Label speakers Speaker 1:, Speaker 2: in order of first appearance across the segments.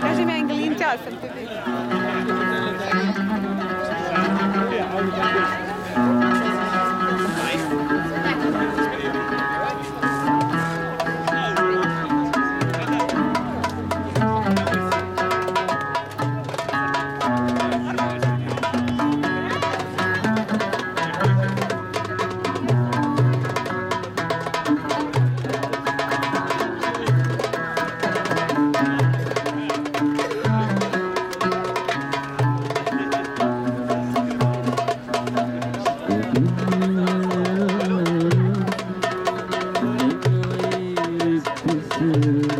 Speaker 1: Kanske med en glinka för
Speaker 2: Mm-hmm.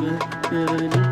Speaker 2: Thank.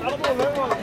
Speaker 2: 打
Speaker 1: 得过人吗